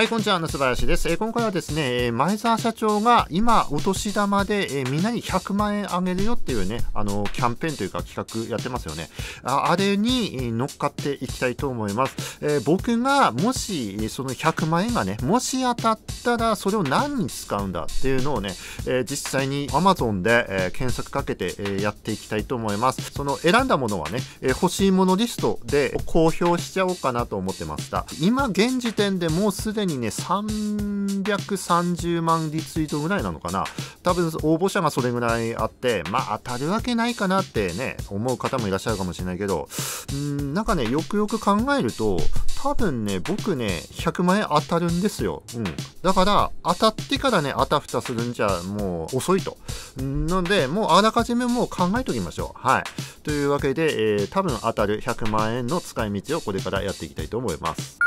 はい、こんにちは、素晴らしいです。えー今回はですね、えー前澤社長が今、お年玉で、えーみんなに100万円あげるよっていうね、あのキャンペーンというか企画やってますよね。ああれに乗っかっていきたいと思います。えー僕がもし、その100万円がね、もし当たったら、それを何に使うんだっていうのをね、えー実際に Amazon で、えー検索かけて、えーやっていきたいと思います。その選んだものはね、えー欲しいものリストで公表しちゃおうかなと思ってました。今現時点でもうすでににね、330万リツイートぐらいなのかな。多分応募者がそれぐらいあって、まあ当たるわけないかなってね、思う方もいらっしゃるかもしれないけど、うん、なんかね、よくよく考えると、多分ね、僕ね、100万円当たるんですよ。うん。だから、当たってからね、あたふたするんじゃもう遅いと。なので、もうあらかじめもう考えておきましょう。はい。というわけで、えー多分当たる100万円の使い道をこれからやっていきたいと思います。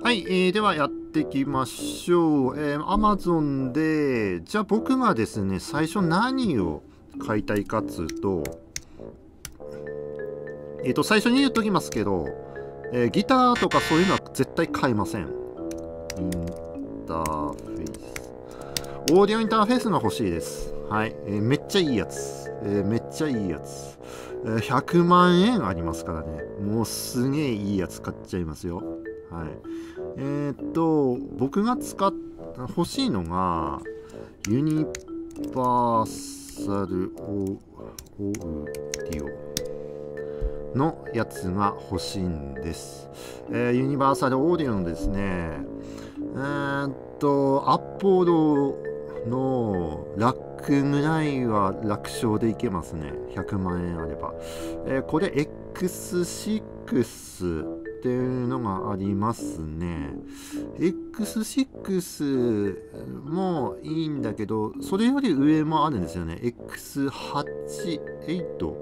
はい、えーではやっていきましょう。えー Amazon で、じゃあ僕がですね、最初何を買いたいかっつうと、えっ、と、最初に言っときますけど、えーギターとかそういうのは絶対買いません。インターフェイス。オーディオインターフェースが欲しいです。はい。えーめっちゃいいやつ。えーめっちゃいいやつ。えー100万円ありますからね。もうすげえいいやつ買っちゃいますよ。はい。えーっと、僕が使っ、欲しいのが、ユニバーサルオーディオのやつが欲しいんです。えーユニバーサルオーディオのですね、えーっと、アッポロのラックぐらいは楽勝でいけますね。100万円あれば。えーこれ X6 っていうのがありますね。X6 もいいんだけど、それより上もあるんですよね。X8、8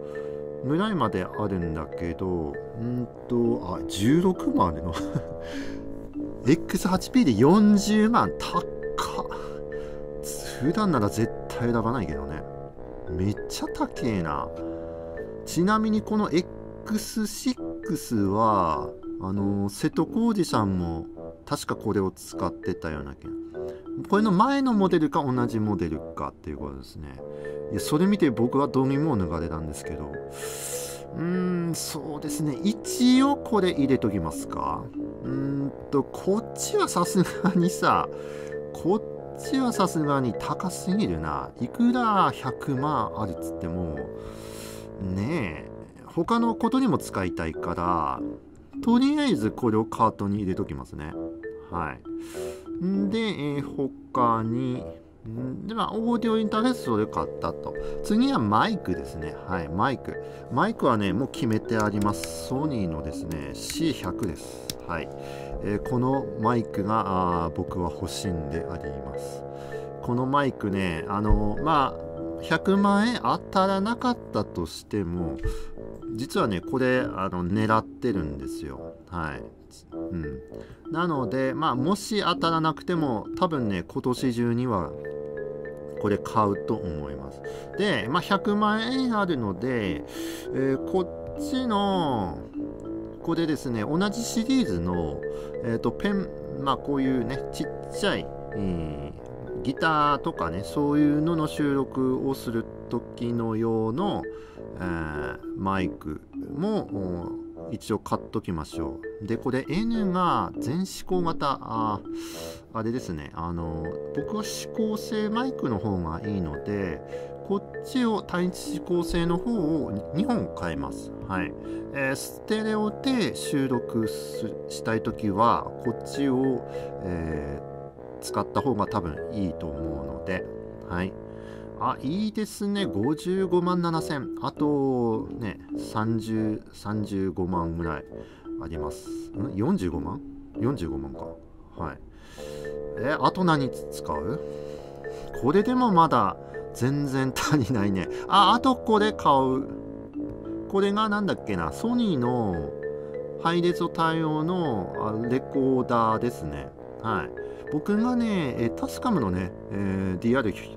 ぐらいまであるんだけど、んーと、あ、16もあるの。X8P で40万、高っ。普段なら絶対選ばないけどね。めっちゃ高えな。ちなみにこの X6 は、あの、瀬戸康史さんも確かこれを使ってたような気が。これの前のモデルか同じモデルかっていうことですね。いや、それ見て僕は度肝を抜かれたんですけど。うーん、そうですね。一応これ入れときますか。うーんと、こっちはさすがにさ、こっちはさすがに高すぎるな。いくら100万あるっつっても、ねえ、他のことにも使いたいから、とりあえずこれをカートに入れときますね。はい。んで、えー他に、で、まあ、オーディオインターフェースをで買ったと。次はマイクですね。はい、マイク。マイクはね、もう決めてあります。ソニーのですね、C100 です。はい。えーこのマイクがあ僕は欲しいんであります。このマイクね、あのまあ、100万円当たらなかったとしても、実はね、これ、あの、狙ってるんですよ。はい。うん。なので、まあ、もし当たらなくても、多分ね、今年中には、これ買うと思います。で、まあ、100万円あるので、えーこっちの、これですね、同じシリーズの、えっ、と、ペン、まあ、こういうね、ちっちゃい、えーギターとかね、そういうのの収録をする時の用の、えーマイクも一応買っときましょう。で、これ N が全指向型、ああれですね、あの、僕は指向性マイクの方がいいので、こっちを単一指向性の方を2本買います。はい。えーステレオで収録したいときは、こっちを、えー使った方が多分いいと思うので、はい。あ、いいですね。55万7千。あと、ね、30、35万ぐらいあります。ん ?45 万 ?45 万か。はい。え、あと何使う？これでもまだ全然足りないね。あ、あとこれ買う。これがなんだっけな、ソニーのハイレゾ対応のレコーダーですね。はい。僕がね、タスカムのね、えー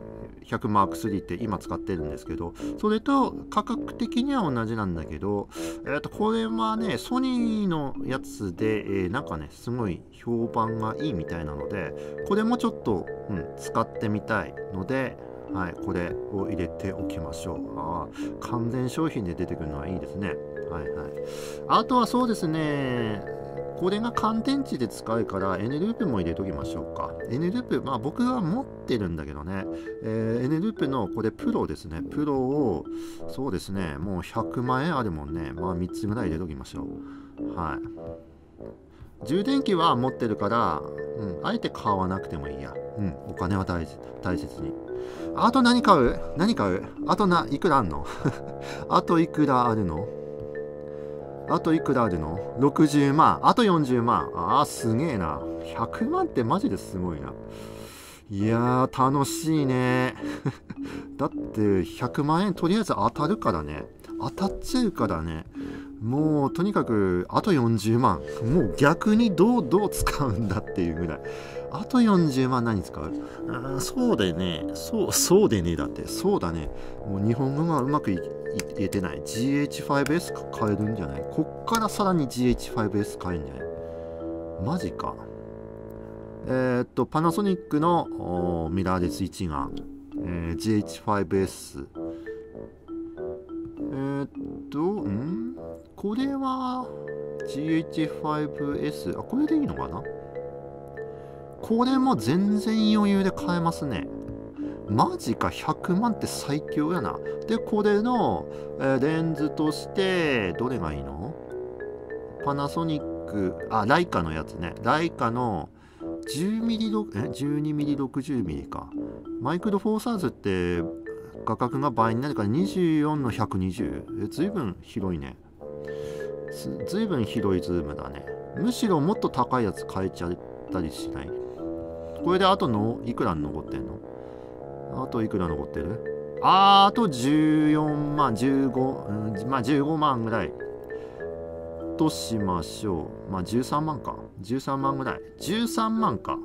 100マーク3って今使ってるんですけどそれと価格的には同じなんだけど、えー、とこれはねソニーのやつで、えー、なんかねすごい評判がいいみたいなのでこれもちょっと、うん、使ってみたいのではい、これを入れておきましょう。あ完全商品で出てくるのはいいですね。はいはい。あとはそうですね、これが乾電池で使うから N ループも入れときましょうか。N ループ、まあ僕は持ってるんだけどね、えー、N ループのこれプロですね。プロを、そうですね、もう100万円あるもんね。まあ3つぐらい入れときましょう。はい。充電器は持ってるから、うん、あえて買わなくてもいいや。うん、お金は大大切に。あと何買う？何買う？あとな、いくらあんの？あといくらあるの？あといくらあるの ?60 万。あと40万。ああ、すげえな。100万ってマジですごいな。いやー、楽しいね。だって、100万円とりあえず当たるからね。当たっちゃうからね。もう、とにかく、あと40万。もう逆にどうどう使うんだっていうぐらい。あと40万何使う？あそうだよね。そう、そうでねだって。そうだね。もう日本語がうまくい言えてない。GH5S 買えるんじゃない？こっからさらに GH5S 買えるんじゃない？マジか。えー、っと、パナソニックのミラーレス1が、えー、GH5S。えー、っと、ん？これは GH5S。あ、これでいいのかな？これも全然余裕で買えますね。マジか100万って最強やな。で、これの、えー、レンズとして、どれがいいの？パナソニック、あ、ライカのやつね。ライカの 10mm、え？12mm60mm か。マイクロフォーサーズって価格が倍になるから24の120。え、ずいぶん広いね。ずいぶん広いズームだね。むしろもっと高いやつ買えちゃったりしない？これであとのいくら残ってんの？あといくら残ってる？ああと14万、15、うん、まあ15万ぐらいとしましょう。まあ13万か。13万ぐらい。13万か。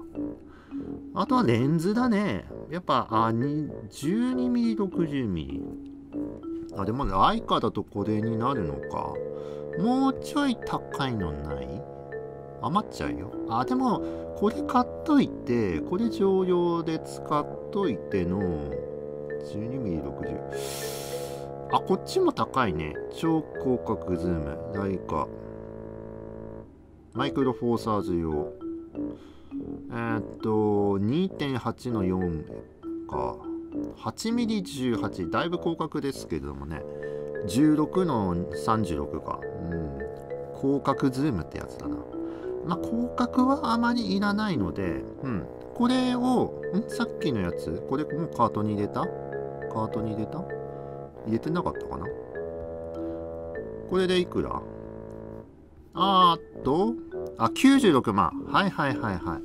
あとはレンズだね。やっぱ、あ、12mm、60mm。あ、でもライカだとこれになるのか。もうちょい高いのない？余っちゃうよ。あ、でも、これ買っといて、これ常用で使っといての 12mm60。あ、こっちも高いね。超広角ズーム。ライカ。マイクロフォーサーズ用。えー、っと、2.8の4か。8mm18。だいぶ広角ですけれどもね。16の36か。うん。広角ズームってやつだな。まあ、広角はあまりいらないので、うん。これを、ん？さっきのやつ、これもうカートに入れた？カートに入れた？入れてなかったかな？これでいくら？あーっと、あ、96万。はいはいはいはい。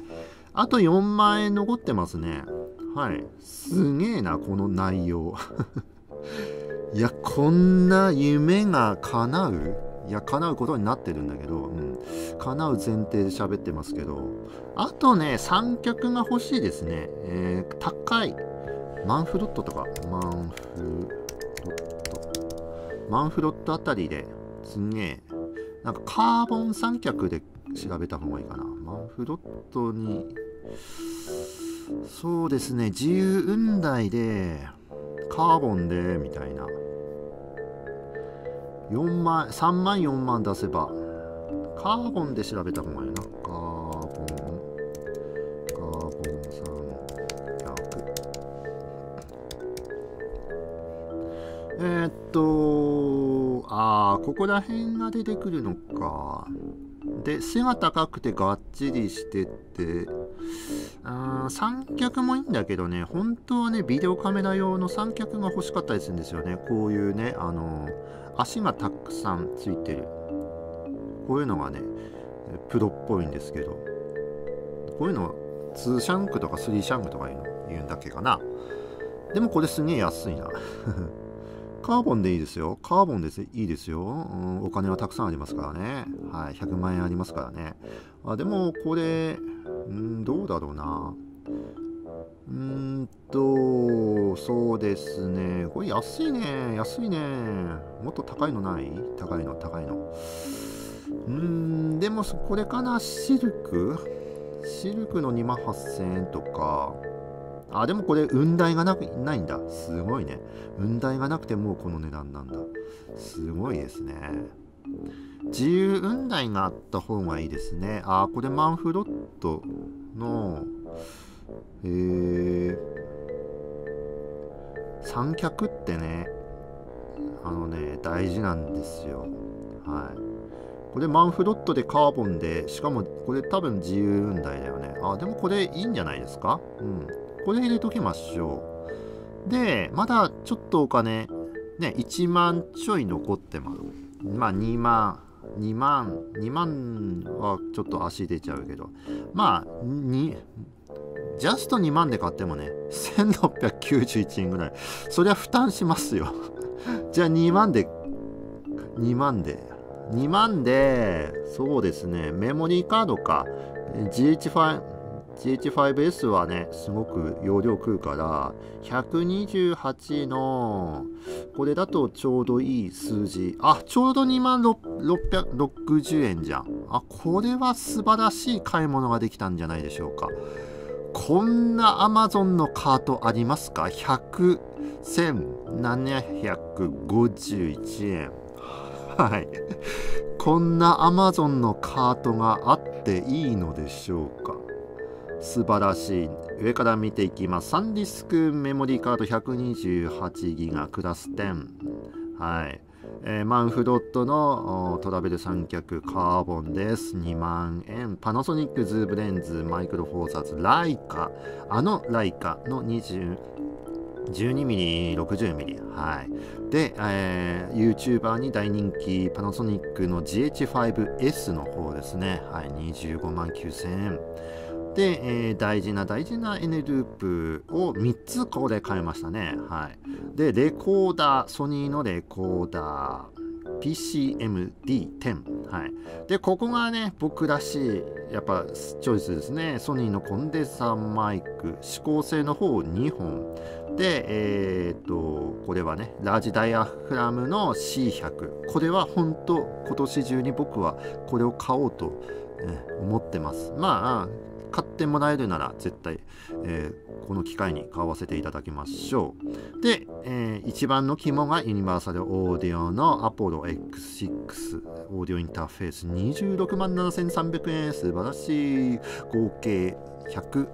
あと4万円残ってますね。はい。すげえな、この内容。いや、こんな夢が叶う？いや、叶うことになってるんだけど、うん。叶う前提で喋ってますけど、あとね、三脚が欲しいですね。えー、高い。マンフロットとか、マンフロット。マンフロットあたりですんげえ、なんかカーボン三脚で調べた方がいいかな。マンフロットに、そうですね、自由雲台で、カーボンで、みたいな。4万、3万4万出せば、カーボンで調べた方がいいな。カーボン、カーボン300。え、っと、ああ、ここら辺が出てくるのか。で、背が高くてがっちりしてて、あ三脚もいいんだけどね、本当はね、ビデオカメラ用の三脚が欲しかったりするんですよね。こういうね、あの足がたくさんついてる。こういうのがね、プロっぽいんですけど、こういうの、2シャンクとか3シャンクとかいうの言うんだっけかな。でもこれすげえ安いな。カーボンでいいですよ。カーボンですいいですよ、うん。お金はたくさんありますからね。はい。100万円ありますからね。あでも、これ、んどうだろうな。うーんとそうですね。これ安いね。安いね。もっと高いのない？高いの高いの。うーんでもこれかな。シルク？シルクの2万8000円とか。あでもこれ雲台がなくないんだ。すごいね。雲台がなくてもうこの値段なんだ。すごいですね。自由雲台があった方がいいですね。ああこれマンフロットのえー、三脚ってねあのね大事なんですよ。はい。これマンフロットでカーボンでしかもこれ多分自由雲台だよね。あでもこれいいんじゃないですか？うん。これ入れときましょう。でまだちょっとお金ね1万ちょい残ってます。まあ2万2万2万はちょっと足出ちゃうけど。まあ2ジャスト2万で買ってもね1691円ぐらい。そりゃ負担しますよ。じゃあ2万で2万で。2万でそうですねメモリーカードか。GH5 GH5S はね、すごく容量食うから、128の、これだとちょうどいい数字。あ、ちょうど2万660円じゃん。あ、これは素晴らしい買い物ができたんじゃないでしょうか。こんな Amazon のカートありますか ?100、1751円。はい。こんな Amazon のカートがあっていいのでしょうか？素晴らしい。上から見ていきます。サンディスクメモリーカード128ギガクラス10。はい。えー、マンフロットのトラベル三脚カーボンです。2万円。パナソニックズームレンズマイクロフォーサーズライカ。あのライカの20 12mm、60mm。はい。で、えー、YouTuber に大人気パナソニックの GH5S の方ですね。はい。25万9000円。で、えー、大事な大事な N ループを3つここで買いましたね。はい。で、レコーダー、ソニーのレコーダー。PCMD10。はい。で、ここがね、僕らしい、やっぱチョイスですね。ソニーのコンデンサーマイク、指向性の方2本。で、えー、っと、これはね、ラージダイヤフラムの C100。これは本当、今年中に僕はこれを買おうと、思ってます。まあ、買ってもらえるなら絶対、えー、この機会に買わせていただきましょう。で、えー、一番の肝がユニバーサルオーディオのアポロ X6 オーディオインターフェース26万7300円。素晴らしい。合計100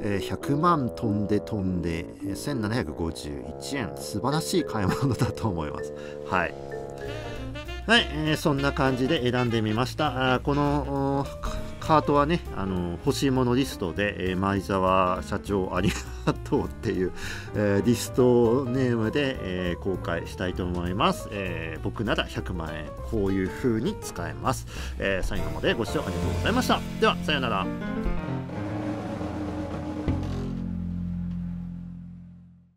えー、100万飛んで飛んで1751円。素晴らしい買い物だと思います。はい。はい、えー、そんな感じで選んでみました。あこのカートはね、あの欲しいものリストで、えー、前澤社長ありがとうっていう、えー、リストネームで、えー、公開したいと思います、えー、僕なら100万円こういう風に使えます、え最後までご視聴ありがとうございました。ではさようなら。